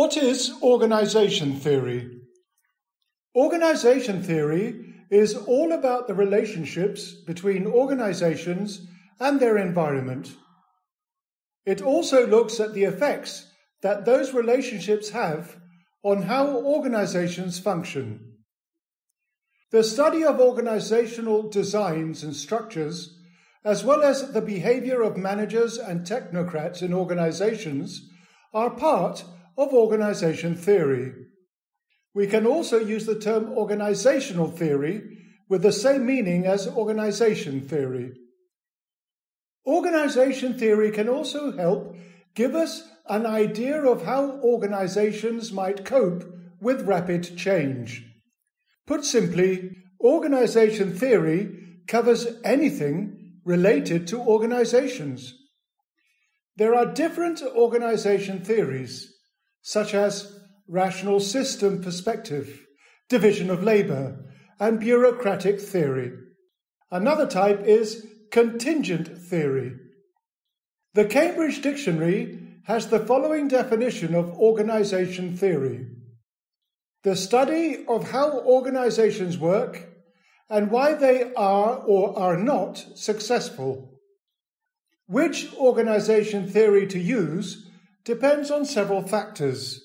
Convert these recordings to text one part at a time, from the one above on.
What is organization theory? Organization theory is all about the relationships between organizations and their environment. It also looks at the effects that those relationships have on how organizations function. The study of organizational designs and structures, as well as the behavior of managers and technocrats in organizations, are part of organization theory. We can also use the term organizational theory with the same meaning as organization theory. Organization theory can also help give us an idea of how organizations might cope with rapid change. Put simply, organization theory covers anything related to organizations. There are different organization theories, such as rational system perspective, division of labour, and bureaucratic theory. Another type is contingent theory. The Cambridge Dictionary has the following definition of organization theory the study of how organizations work and why they are or are not successful. Which organization theory to use depends on several factors,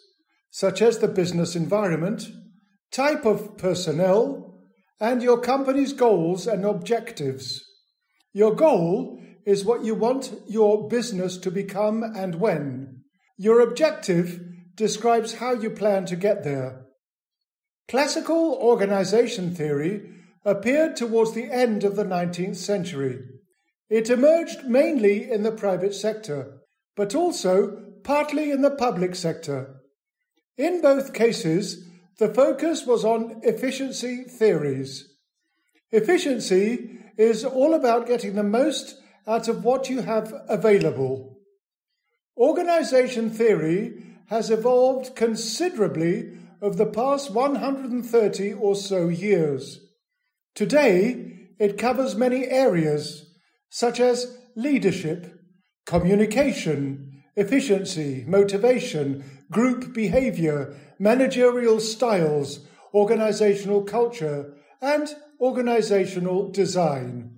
such as the business environment, type of personnel, and your company's goals and objectives. Your goal is what you want your business to become and when. Your objective describes how you plan to get there. Classical organization theory appeared towards the end of the 19th century. It emerged mainly in the private sector, but also partly in the public sector. In both cases, the focus was on efficiency theories. Efficiency is all about getting the most out of what you have available. Organization theory has evolved considerably over the past 130 or so years. Today, it covers many areas such as leadership, communication, efficiency, motivation, group behavior, managerial styles, organizational culture, and organizational design.